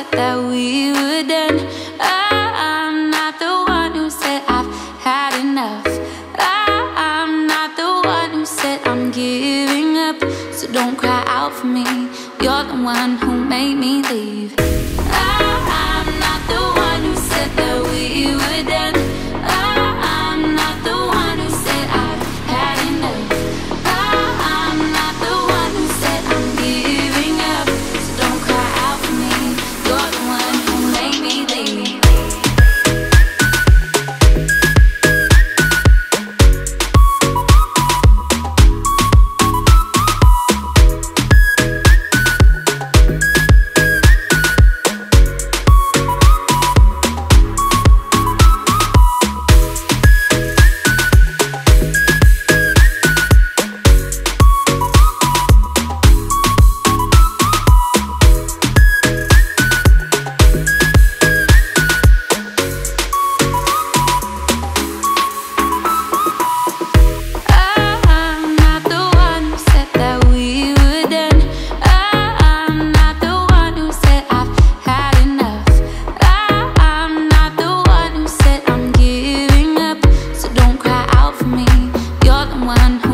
said that we would done. I'm not the one who said I've had enough. I'm not the one who said I'm giving up. So don't cry out for me. You're the one who made me leave. I one.